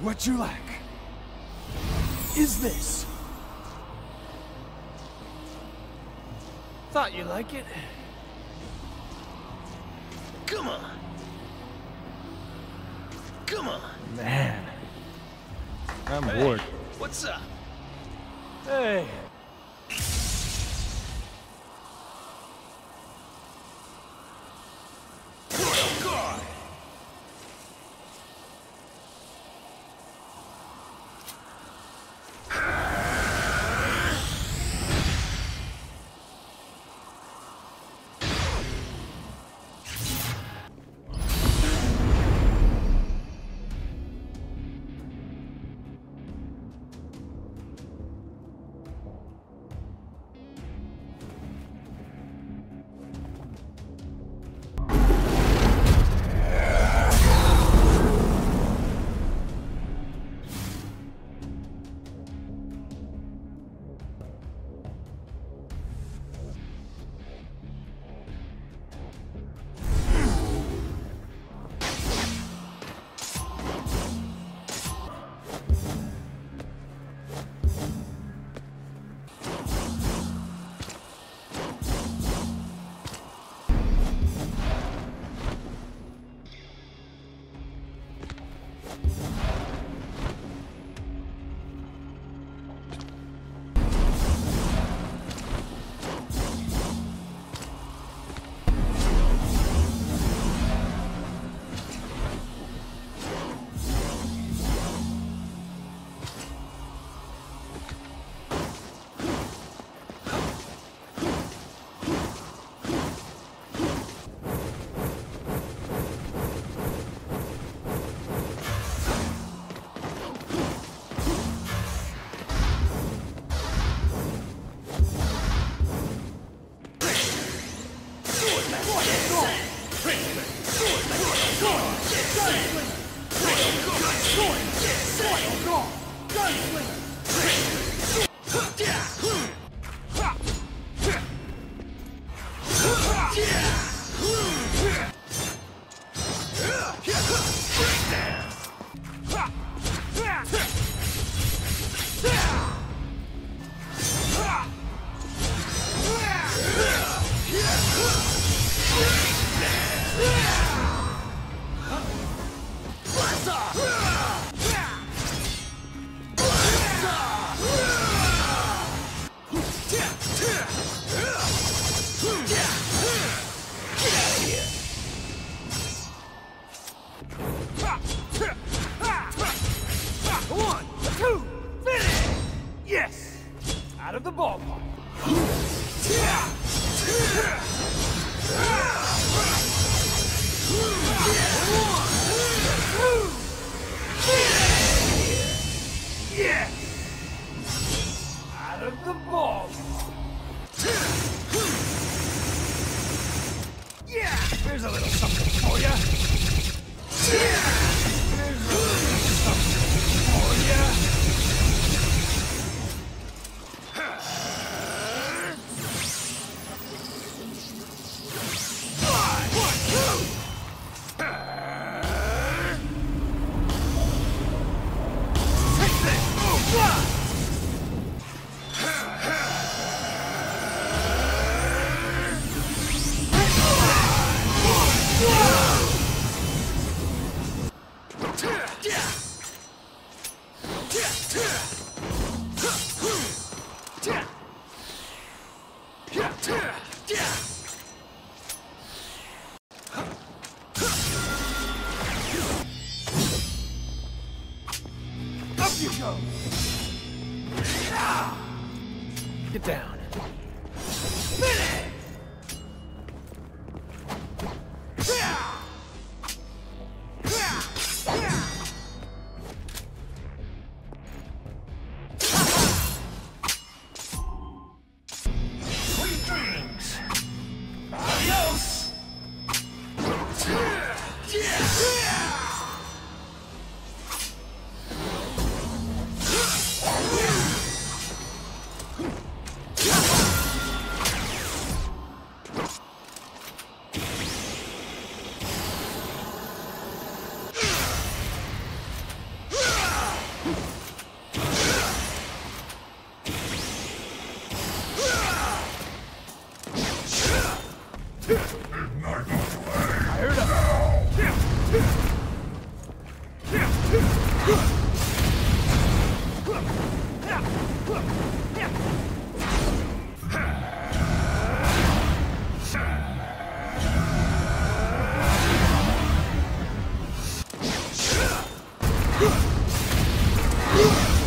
What you lack is this. Thought you'd like it. Come on. Come on. Man. I'm Hey, bored. What's up? Hey. Ballpark. Up you go! Get down. you.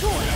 Sword!